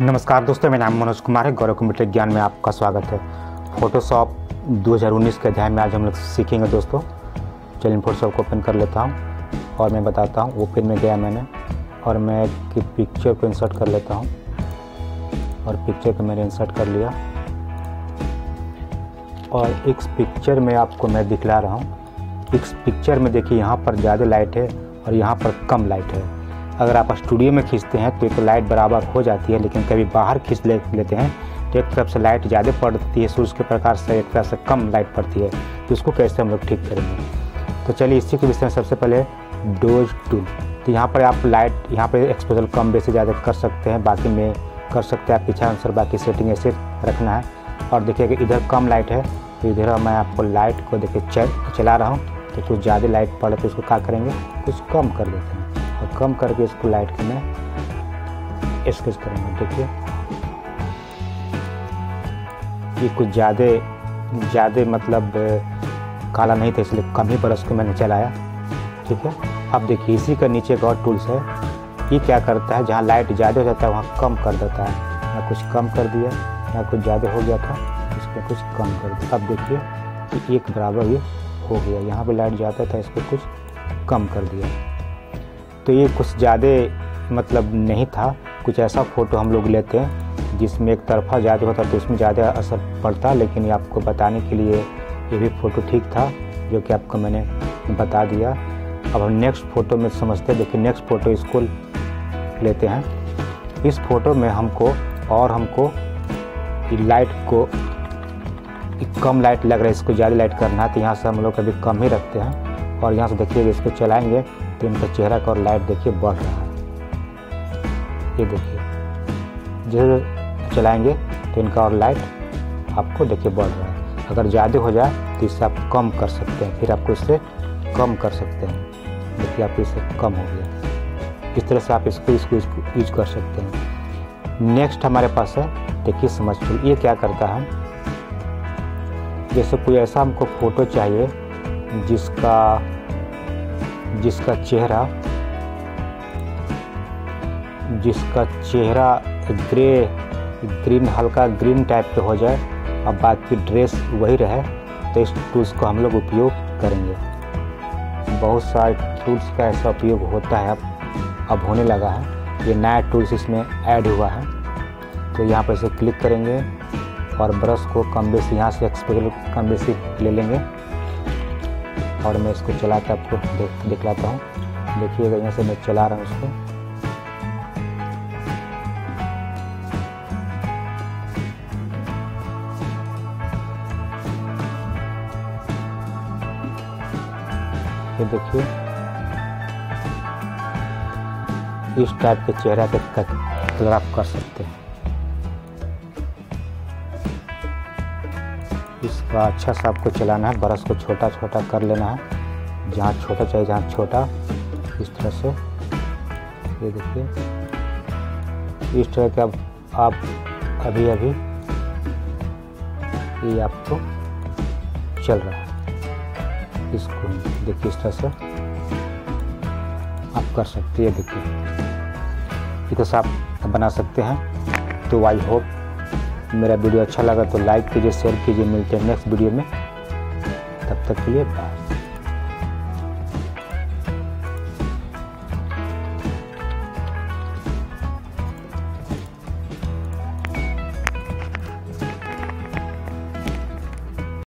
नमस्कार दोस्तों, मेरा नाम मनोज कुमार है। गौरव कंप्यूटर ज्ञान में आपका स्वागत है। फोटोशॉप 2019 के अध्याय में आज हम लोग सीखेंगे दोस्तों। चलिए फोटोशॉप को ओपन कर लेता हूँ और मैं बताता हूँ। ओपन में गया मैंने और मैं एक पिक्चर को इंसर्ट कर लेता हूँ। और पिक्चर को मैंने इंसर्ट कर लिया। और इस पिक्चर में आपको मैं दिखला रहा हूँ। इस पिक्चर में देखिए, यहाँ पर ज़्यादा लाइट है और यहाँ पर कम लाइट है। अगर आप स्टूडियो में खींचते हैं तो एक तो लाइट बराबर हो जाती है, लेकिन कभी बाहर खींच ले, लेते हैं तो एक तरफ़ से लाइट ज़्यादा पड़ती है सूर्य के प्रकार से एक तरफ़ से कम लाइट पड़ती है तो उसको कैसे हम लोग ठीक करेंगे? तो चलिए इसी के विषय में सबसे पहले डोज टूल तो यहाँ पर आप लाइट, यहाँ पर एक्सपोजर कम बेसी ज़्यादा कर सकते हैं, बाकी में कर सकते हैं आप पीछे अनुसार बाकी सेटिंग ऐसे रखना है। और देखिए कि इधर कम लाइट है तो इधर मैं आपको लाइट को देखिए चला रहा हूँ तो कुछ ज़्यादा लाइट पड़े तो उसको क्या करेंगे? कुछ कम कर देते हैं। और कम करके इसको लाइट के मैं स्केच करेंगे देखिए। ये कुछ ज़्यादा ज़्यादा मतलब काला नहीं था, इसलिए कम ही ब्रश को मैंने चलाया। ठीक है? अब देखिए, इसी का नीचे एक और टूल्स है। ये क्या करता है? जहाँ लाइट ज़्यादा हो जाता है, वहाँ कम कर देता है। या कुछ कम कर दिया या कुछ ज़्यादा हो गया था, इसमें कुछ कम कर दिया। अब देखिए एक बराबर ये हो गया। यहाँ पे लाइट ज़्यादा था, इसको कुछ कम कर दिया। तो ये कुछ ज़्यादा मतलब नहीं था। कुछ ऐसा फ़ोटो हम लोग लेते हैं, जिसमें एक तरफा ज़्यादा होता तो उसमें ज़्यादा असर पड़ता, लेकिन ये आपको बताने के लिए ये भी फ़ोटो ठीक था, जो कि आपको मैंने बता दिया। अब हम नेक्स्ट फ़ोटो में समझते हैं। देखिए, नेक्स्ट फ़ोटो इसको लेते हैं। इस फ़ोटो में हमको और हमको लाइट को कम लाइट लग रहा है, इसको ज़्यादा लाइट करना है तो यहाँ से हम लोग अभी कम ही रखते हैं। और यहाँ से देखिए, इसको चलाएँगे। तो इनका चेहरा का और लाइट देखिए बढ़ रहा है। ये देखिए, जैसे चलाएँगे तो इनका और लाइट आपको देखिए बढ़ रहा है। अगर ज़्यादा हो जाए तो इससे आप कम कर सकते हैं, फिर आपको इससे कम कर सकते हैं। देखिए आप इससे कम हो गया। इस तरह से आप इसको इसको यूज़ कर सकते हैं। नेक्स्ट हमारे पास है, देखिए, समझ ये क्या करता है? जैसे कोई ऐसा हमको फ़ोटो चाहिए जिसका जिसका चेहरा जिसका चेहरा ग्रे, ग्रीन, हल्का ग्रीन टाइप के हो जाए और बाकी ड्रेस वही रहे तो इस टूल्स को हम लोग उपयोग करेंगे। बहुत सारे टूल्स का ऐसा उपयोग होता है अब अब होने लगा है। ये नया टूल्स इसमें ऐड हुआ है। तो यहाँ पर इसे क्लिक करेंगे और ब्रश को कम बेसी यहाँ से एक्सपोजर कम बेसी ले लेंगे। और मैं इसको चला के आपको देख, दिखलाता हूँ। देखिएगा यहाँ से मैं चला रहा हूँ इसको। ये देखिए। इस टाइप के चेहरा के कलर आप कर सकते हैं। इसका अच्छा सा आपको चलाना है ब्रश को छोटा छोटा कर लेना है, जहाँ छोटा चाहिए जहाँ छोटा। इस तरह से, ये देखिए। इस तरह के अब आप अभी अभी ये आपको चल रहा है। इसको देखिए इस तरह से आप कर सकते हैं देखिए। इतना से आप बना सकते हैं तो आई होप मेरा वीडियो अच्छा लगा तो लाइक कीजिए शेयर कीजिए, मिलते हैं नेक्स्ट वीडियो में। तब तक के लिए बाय